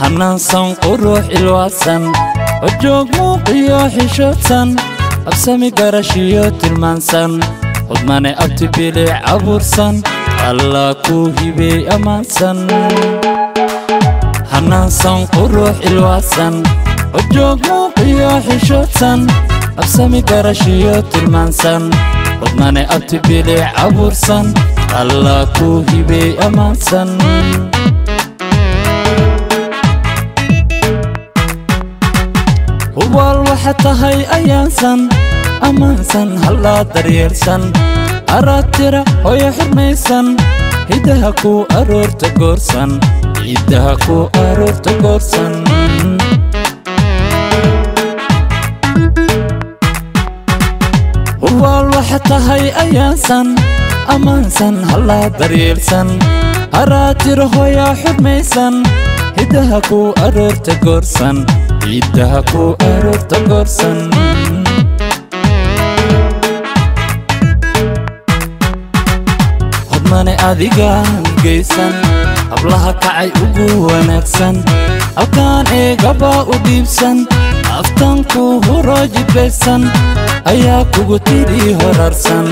hanaansan qurux ilwaadsan hojoog muuqiyo xishoodsan absami garashiyo tilmaansan hudmane abti bilic abuursan allah kuu hibey ammaansan hanaansan qurux ilwaadsan hojoog muuqiyo xishoodsan absami garashiyo tilmaansan hudmane abti bilic abuursan allah kuu hibey ammaansan hubaal waxa tahay ayaansan ammaansan hallaa daryeelsan araadtira hooyo xurmaysan hiddaha kuu aroorta goorsan ciiddaha kuu aroorta goorsan hubaal waxa tahay ayaansan ammaansan hallaa daryeelsan araadtira hooyaa xurmaysan hiddaha kuu aroorta goorsan ciiddaha kuu aroorta goorsan hodmane adigaan geysan hablaha kacay ugu wanaagsan. Halkaan eegabaa u dhiibsan aftankuu huroo jibbaysan ayaa kugu tidhi horarsan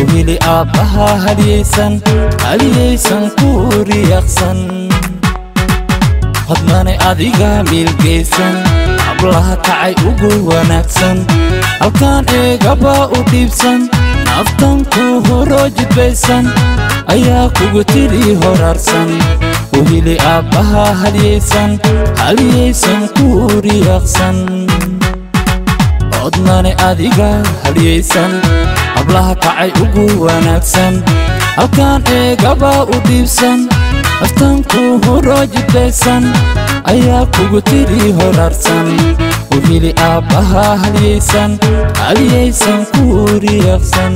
u hili aabbaha haliyaysan haliyaysan kuu riyaaqsan hodmane adiga miilgaysan hablaha kacay ugu wanaagsan. Halkaan eegabaa u dhiibsan. Naftankuu huroo jidbaysan ayaa kugu tidhi horarsan u hili aabbaha haliyaysan haliyaysan kuu riyaaqsan. Hodmane adiga haliyaysan hablaha kacay ugu wanaagsan. Halkaan eegabaa u dhiibsan aftankuu huroo jidbaysan ayaa kugu tidhi horarsan. U hili aabbaha haliyaysan haliyaysan kuu riyaaqsan